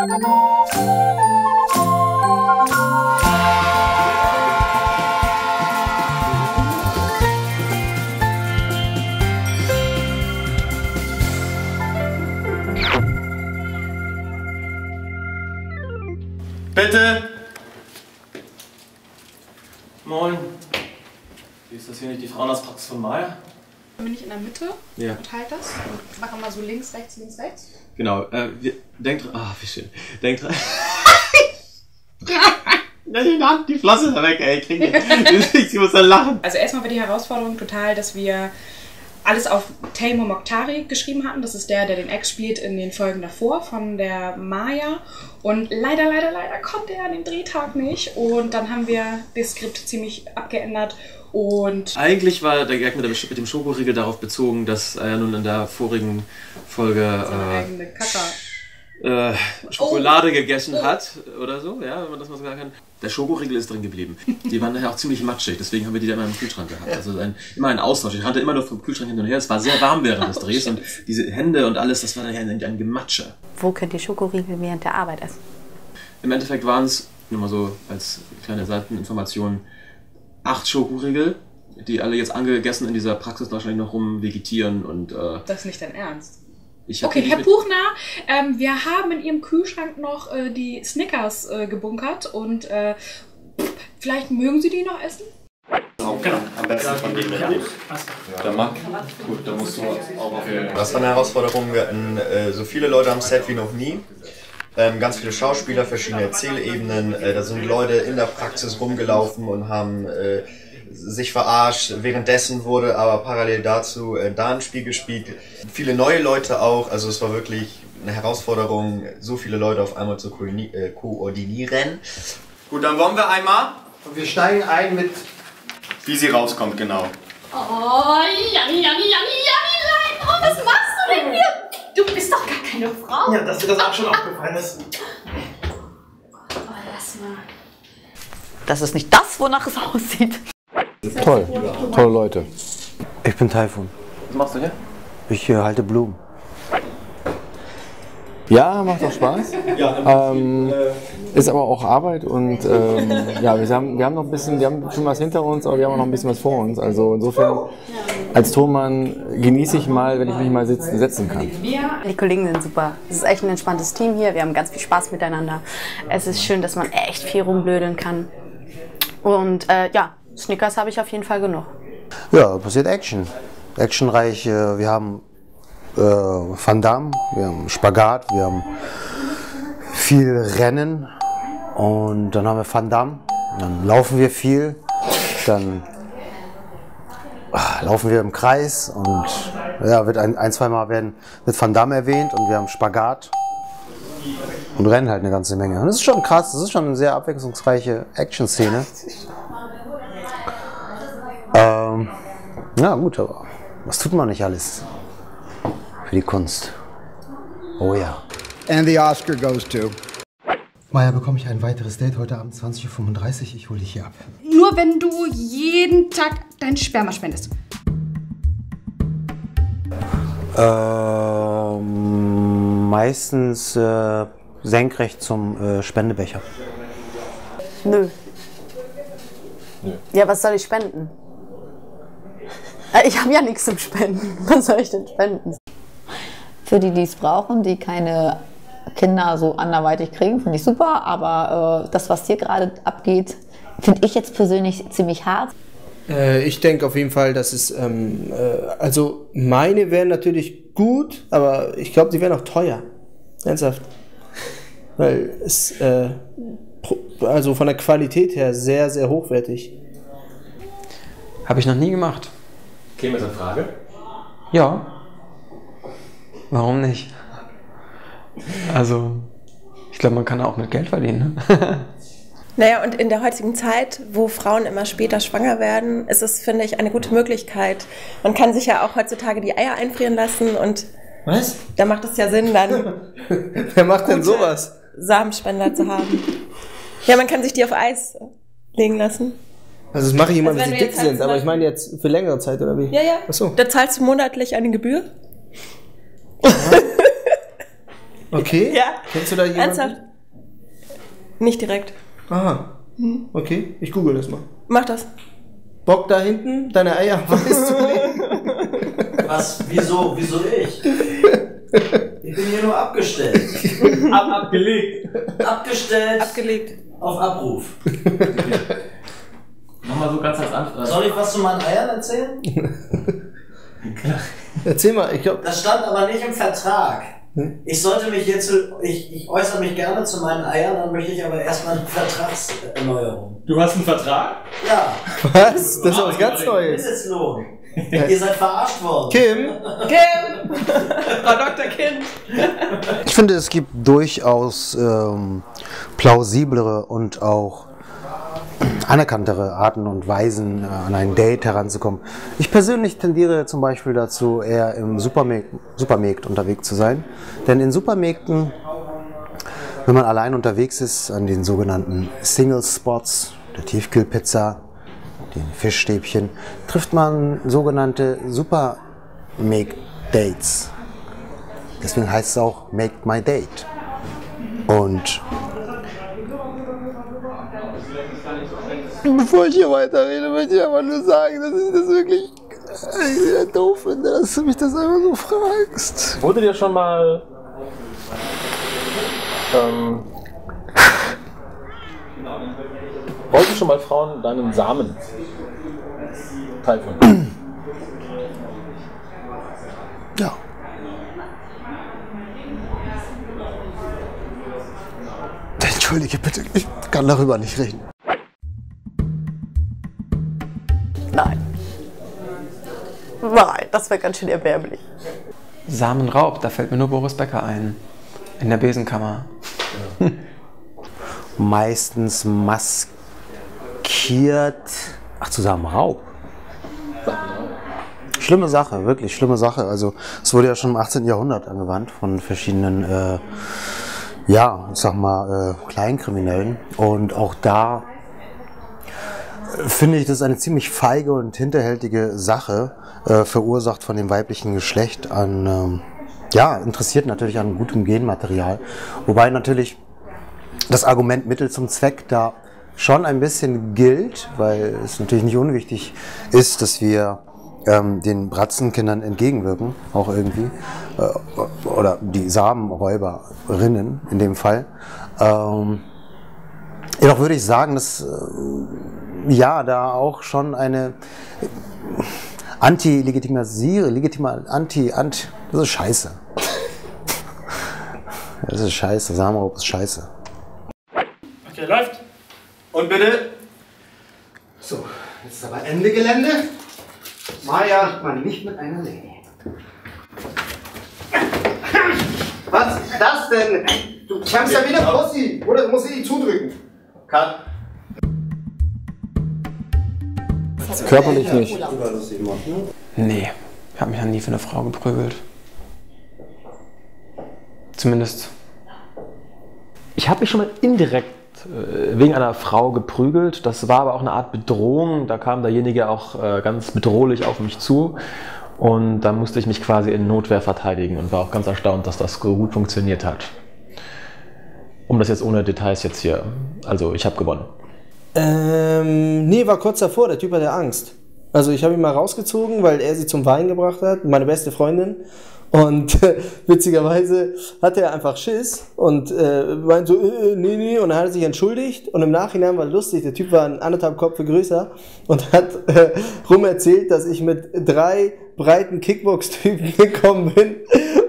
Bitte! Moin. Wie ist das hier nicht die Frauenarztpraxis von Maya? Bin ich in der Mitte Ja. und halt das und mache mal so links, rechts, links, rechts. Genau, äh, wir, denkt dran. Ah, wie schön. Denkt dran. Die Flosse da weg, ey. Ich, krieg nicht. ich muss da lachen. Also erstmal war die Herausforderung total, dass wir alles auf Taimo Mokhtari geschrieben hatten. Das ist der, der den Ex spielt in den Folgen davor von der Maya. Und leider, leider, leider konnte er an dem Drehtag nicht. Und dann haben wir das Skript ziemlich abgeändert und Eigentlich war der Gag mit, der, mit dem Schokoriegel darauf bezogen, dass er nun in der vorigen Folge äh, äh, Schokolade gegessen hat oder so, ja, wenn man das mal so sagen kann. Der Schokoriegel ist drin geblieben. Die waren daher auch ziemlich matschig, deswegen haben wir die da immer im Kühlschrank gehabt. Also ein, immer ein Austausch. Ich rannte immer nur vom Kühlschrank hin und her. Es war sehr warm während des Drehs und diese Hände und alles, das war daher ein, ein Gematsche. Wo könnt ihr Schokoriegel während der Arbeit essen? Im Endeffekt waren es, nur mal so als kleine Seiteninformation, acht Schokoriegel, die alle jetzt angegessen in dieser Praxis wahrscheinlich noch rum vegetieren und äh, Das ist nicht dein Ernst. Okay, Herr Buchner, ähm, wir haben in Ihrem Kühlschrank noch äh, die Snickers äh, gebunkert und äh, vielleicht mögen Sie die noch essen? Am besten von dem mit? Gut, da musst du auch okay. Das war eine Herausforderung. Wir hatten äh, so viele Leute am Set wie noch nie. Ähm, ganz viele Schauspieler, verschiedene Erzählebenen. Äh, da sind Leute in der Praxis rumgelaufen und haben äh, sich verarscht. Währenddessen wurde aber parallel dazu äh, da ein Spiel gespielt. Viele neue Leute auch. Also es war wirklich eine Herausforderung, so viele Leute auf einmal zu koordini- äh, koordinieren. Gut, dann wollen wir einmal. Und wir steigen ein mit, wie sie rauskommt, genau. Oh, Janni, Janni, Janni, Janni, nein! Oh, was machst du denn hier? Du bist doch gar keine Frau. Ja, dass dir das auch schon aufgefallen ist. Oh, lass mal. Das ist nicht das, wonach es aussieht. Toll, tolle Leute. Ich bin Taifun. Was machst du hier? Ich äh, halte Blumen. Ja, macht auch Spaß. ähm, ist aber auch Arbeit und ähm, ja, wir haben, wir haben noch ein bisschen, wir haben schon was hinter uns, aber wir haben auch noch ein bisschen was vor uns. Also insofern, als Tonmann genieße ich mal, wenn ich mich mal sitzen, setzen kann. Die Kollegen sind super. Es ist echt ein entspanntes Team hier. Wir haben ganz viel Spaß miteinander. Es ist schön, dass man echt viel rumblödeln kann. Und äh, ja, Snickers habe ich auf jeden Fall genug. Ja, passiert Action. Actionreich. Äh, wir haben äh, Van Damme, wir haben Spagat, wir haben viel Rennen und dann haben wir Van Damme. Dann laufen wir viel, dann ah, laufen wir im Kreis und ja, wird ein, ein zwei Mal werden wird Van Damme erwähnt und wir haben Spagat und rennen halt eine ganze Menge. Und das ist schon krass, das ist schon eine sehr abwechslungsreiche Action-Szene. Ähm, ja gut, aber was tut man nicht alles für die Kunst? Oh ja. And the Oscar goes to. Maya, bekomme ich ein weiteres Date heute Abend 20.35 Uhr? Ich hole dich hier ab. Nur wenn du jeden Tag dein Sperma spendest. Ähm, meistens äh, senkrecht zum äh, Spendebecher. Nö. Ja, was soll ich spenden? Äh, Ich habe ja nichts zum Spenden. Was soll ich denn spenden? Für die, die es brauchen, die keine Kinder so anderweitig kriegen, finde ich super. Aber äh, das, was hier gerade abgeht, finde ich jetzt persönlich ziemlich hart. Äh, ich denke auf jeden Fall, dass es, ähm, äh, also meine wären natürlich gut, aber ich glaube, die wären auch teuer. Ernsthaft. Weil es, äh, also von der Qualität her sehr, sehr hochwertig. Habe ich noch nie gemacht. Käme es in Frage? Ja. Warum nicht? Also, ich glaube, man kann auch mit Geld verdienen. Ne? Naja, und in der heutigen Zeit, wo Frauen immer später schwanger werden, ist es, finde ich, eine gute Möglichkeit. Man kann sich ja auch heutzutage die Eier einfrieren lassen und Was? da macht es ja Sinn, dann Wer macht denn sowas? Samenspender zu haben. Ja, man kann sich die auf Eis legen lassen. Also das mache ich immer, Also wenn wenn sie dick jetzt halt sind, aber ich meine jetzt für längere Zeit, oder wie? Ja, ja. Ach so. Da zahlst du monatlich eine Gebühr. Okay. Ja. Kennst du da jemanden? Ernsthaft? Nicht direkt. Aha. Okay, ich google das mal. Mach das. Bock da hinten, deine Eier weißt zu legen. Was? Wieso? Wieso ich? Ich bin hier nur abgestellt. Ab, abgelegt. Abgestellt. Abgelegt. Auf Abruf. Nochmal so ganz als Antwort. Soll ich was zu meinen Eiern erzählen? Erzähl mal, ich glaube. Das stand aber nicht im Vertrag. Hm? Ich sollte mich jetzt, ich, ich äußere mich gerne zu meinen Eiern, dann möchte ich aber erstmal eine Vertragserneuerung. Du hast einen Vertrag? Ja. Was? Das ist was ganz Neues. Mindestlohn. Ihr seid verarscht worden. Kim? Kim! Frau Dr. Kind! Ich finde, es gibt durchaus ähm, plausiblere und auch anerkanntere Arten und Weisen, äh, an ein Date heranzukommen. Ich persönlich tendiere zum Beispiel dazu, eher im Supermarkt, Supermarkt unterwegs zu sein. Denn in Supermärkten, wenn man allein unterwegs ist, an den sogenannten Single Spots, der Tiefkühlpizza, den Fischstäbchen, trifft man sogenannte Supermarkt-Dates. Deswegen heißt es auch Make My Date. Und Bevor ich hier weiterrede, möchte ich aber nur sagen, dass ich das wirklich sehr doof finde, dass du mich das einfach so fragst. Wurde dir schon mal ähm, wollten schon mal Frauen deinen Samen Teil von dir? Ja. Entschuldige bitte, ich kann darüber nicht reden. Nein, das wäre ganz schön erbärmlich. Samenraub, da fällt mir nur Boris Becker ein. In der Besenkammer. Meistens maskiert. Ach, zusammen Raub. Schlimme Sache, wirklich schlimme Sache. Also es wurde ja schon im 18. Jahrhundert angewandt von verschiedenen, äh, ja, ich sag mal, äh, Kleinkriminellen. Und auch da finde ich das eine ziemlich feige und hinterhältige Sache, äh, verursacht von dem weiblichen Geschlecht an, ähm, ja, interessiert natürlich an gutem Genmaterial. Wobei natürlich das Argument Mittel zum Zweck da schon ein bisschen gilt, weil es natürlich nicht unwichtig ist, dass wir ähm, den Bratzenkindern entgegenwirken, auch irgendwie, äh, oder die Samenräuberinnen in dem Fall. Ähm, jedoch würde ich sagen, dass äh, ja da auch schon eine anti-legitimasiere, legitima, anti, anti, das ist scheiße. Das ist scheiße, Samenraub ist scheiße. Okay, läuft. Und bitte. So, jetzt ist aber Ende Gelände. Maja, man nicht mit einer Lady. Was ist das denn? Du kämpfst ja wieder Pussy. Oder muss ich dich zudrücken? Cut. Körperlich nicht. Nee, ich habe mich noch nie für eine Frau geprügelt. Zumindest. Ich habe mich schon mal indirekt äh, wegen einer Frau geprügelt. Das war aber auch eine Art Bedrohung. Da kam derjenige auch äh, ganz bedrohlich auf mich zu. Und da musste ich mich quasi in Notwehr verteidigen und war auch ganz erstaunt, dass das so gut funktioniert hat. Um das jetzt ohne Details jetzt hier. Also ich habe gewonnen. Ähm, nee, war kurz davor, der Typ hatte Angst. Also ich habe ihn mal rausgezogen, weil er sie zum Wein gebracht hat, meine beste Freundin. Und äh, witzigerweise hatte er einfach Schiss und äh, meinte so, äh, nee, nee, und dann hat er sich entschuldigt und im Nachhinein war lustig, der Typ war ein anderthalb Kopfe größer und hat äh, rum erzählt, dass ich mit drei breiten Kickbox-Typen gekommen bin,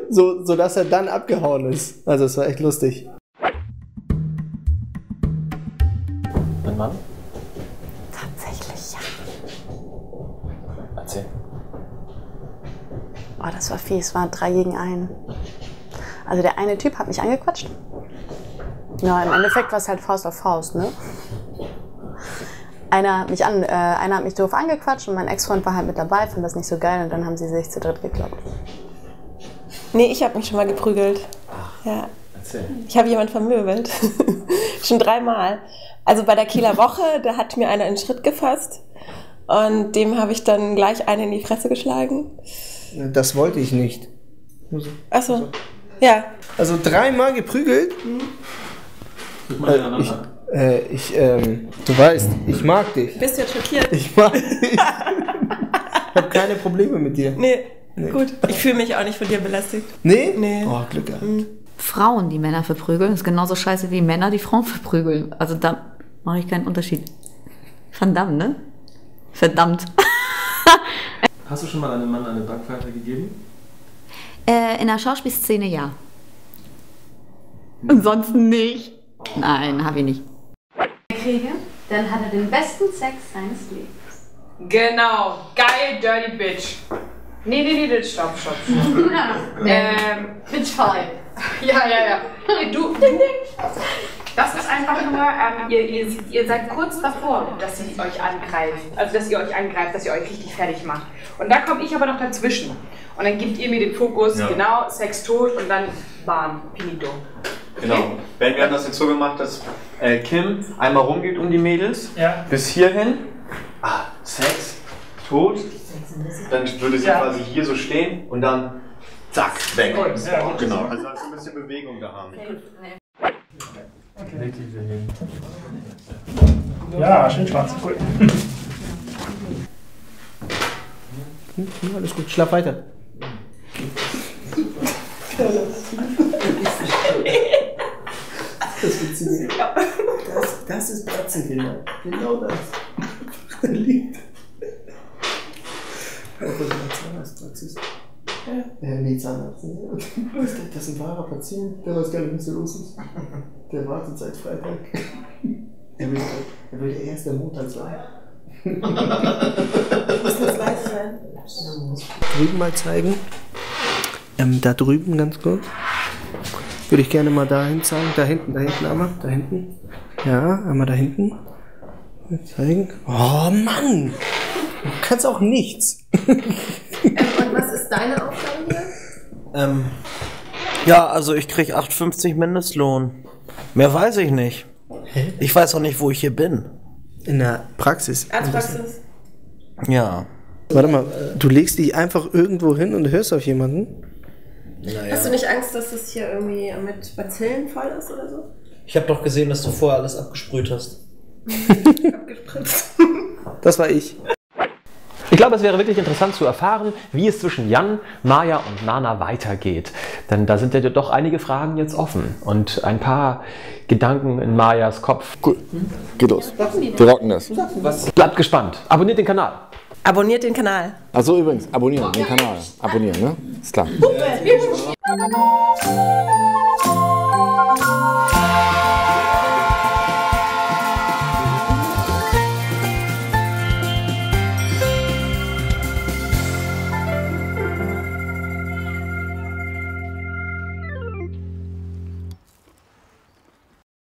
so, so dass er dann abgehauen ist. Also es war echt lustig. Mann? Tatsächlich, ja. Erzähl. Oh, das war fies, es war drei gegen einen. Also der eine Typ hat mich angequatscht. Ja, im Endeffekt war es halt Faust auf Faust, ne? Einer hat mich, an, äh, einer hat mich doof angequatscht und mein Ex-Freund war halt mit dabei, fand das nicht so geil und dann haben sie sich zu dritt gekloppt. Nee, ich habe mich schon mal geprügelt. Ja. Erzähl. Ich habe jemand vermöbelt. schon dreimal. Also bei der Kieler Woche, da hat mir einer einen Schritt gefasst und dem habe ich dann gleich einen in die Fresse geschlagen. Das wollte ich nicht. Achso. Ja. Also dreimal geprügelt? Äh, ich, äh, ich, ähm, du weißt, ich mag dich. Bist du jetzt schockiert? Ich mag dich. ich habe keine Probleme mit dir. Nee, gut. Ich fühle mich auch nicht von dir belästigt. Nee? Nee. Oh, Glück gehabt. Frauen, die Männer verprügeln, ist genauso scheiße wie Männer, die Frauen verprügeln. Also da mache ich keinen Unterschied. Verdammt, ne? Verdammt. Hast du schon mal einem Mann eine Backpfeife gegeben? Äh, in der Schauspielszene ja. Ansonsten nicht. Nein, habe ich nicht. kriege, dann hat er den besten Sex seines Lebens. Genau. Geil, Dirty Bitch. Nee, nee, nee, stopp, stopp. stopp. ähm, Bitch Five. Ja, ja, ja. Du, du, das ist einfach nur, ähm, ihr, ihr, ihr seid kurz davor, dass sie euch angreift. Also, dass ihr euch angreift, dass ihr euch richtig fertig macht. Und da komme ich aber noch dazwischen. Und dann gebt ihr mir den Fokus, Ja. genau, Sex tot und dann bam, finito. Genau. Ben, wir haben das jetzt so gemacht, dass äh, Kim einmal rumgeht um die Mädels. Ja. Bis hierhin. Ah, Sex, tot. Dann würde sie Ja. quasi hier so stehen und dann zack, weg. Ja, genau. Also wir ein bisschen Bewegung da haben. Ja, schön schwarz. Cool. Alles gut, schlaf weiter. Das Witzige. Das, das ist Bratzenkinder. Genau das. Da liegt. Einfach so eine Zahnarztpraxis. Ja, nee, Zahnarzt. Ne? Das ist ein wahrer Patient, der weiß gar nicht, was hier los ist. Der wartet seit Freitag. Er will, er will der erste Montag sein. Muss das leise sein? drüben mal zeigen. Ähm, da drüben ganz kurz. Würde ich gerne mal dahin zeigen. Da hinten, da hinten einmal. Da hinten. Ja, einmal da hinten. Mal zeigen. Oh Mann! Du kannst auch nichts. Und was ist deine Aufgabe hier? Ähm, ja, also ich krieg 8,50 Mindestlohn. Mehr weiß ich nicht. Ich weiß auch nicht, wo ich hier bin. In der Praxis. Arztpraxis. Ja. Warte mal, du legst dich einfach irgendwo hin und hörst auf jemanden? Hast du nicht Angst, dass das hier irgendwie mit Bazillen voll ist oder so? Ich habe doch gesehen, dass du vorher alles abgesprüht hast. Abgespritzt. Das war ich. Ich glaube, es wäre wirklich interessant zu erfahren, wie es zwischen Jan, Maja und Nana weitergeht. Denn da sind ja doch einige Fragen jetzt offen und ein paar Gedanken in Majas Kopf. Cool. Geht los. Wir rocken das. Bleibt gespannt. Abonniert den Kanal. Abonniert den Kanal. Achso, übrigens, abonnieren, den Kanal. Abonnieren, ne? Ist klar.